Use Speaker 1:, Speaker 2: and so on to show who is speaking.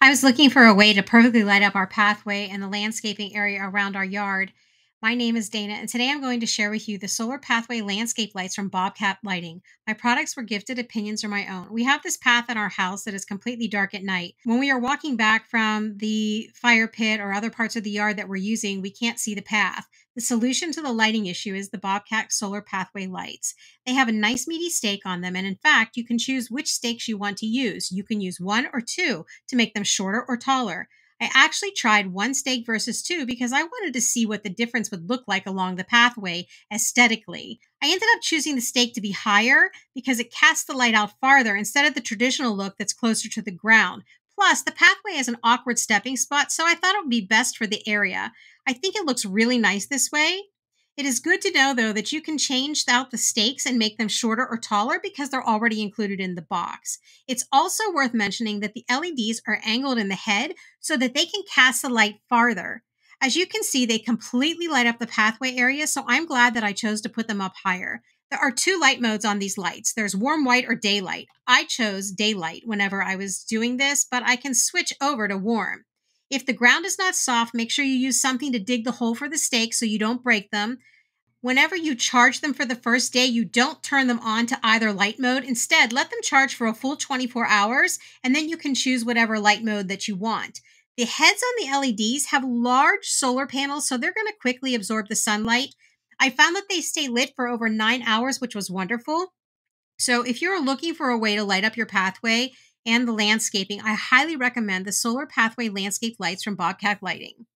Speaker 1: I was looking for a way to perfectly light up our pathway and the landscaping area around our yard. My name is Dana, and today I'm going to share with you the Solar Pathway landscape lights from Bobcat Lighting. My products were gifted, opinions are my own. We have this path in our house that is completely dark at night. When we are walking back from the fire pit or other parts of the yard that we're using, we can't see the path. The solution to the lighting issue is the Bobcat Solar Pathway lights. They have a nice meaty stake on them, and in fact, you can choose which stakes you want to use. You can use one or two to make them shorter or taller. I actually tried one stake versus two because I wanted to see what the difference would look like along the pathway aesthetically. I ended up choosing the stake to be higher because it casts the light out farther instead of the traditional look that's closer to the ground. Plus, the pathway is an awkward stepping spot, so I thought it would be best for the area. I think it looks really nice this way. It is good to know, though, that you can change out the stakes and make them shorter or taller because they're already included in the box. It's also worth mentioning that the LEDs are angled in the head so that they can cast the light farther. As you can see, they completely light up the pathway area, so I'm glad that I chose to put them up higher. There are two light modes on these lights. There's warm white or daylight. I chose daylight whenever I was doing this, but I can switch over to warm. If the ground is not soft, make sure you use something to dig the hole for the stakes so you don't break them. Whenever you charge them for the first day, you don't turn them on to either light mode. Instead, let them charge for a full 24 hours, and then you can choose whatever light mode that you want. The heads on the LEDs have large solar panels, so they're going to quickly absorb the sunlight. I found that they stay lit for over nine hours, which was wonderful. So if you're looking for a way to light up your pathway, and the landscaping, I highly recommend the Solar Pathway Landscape Lights from Bobcat Lighting.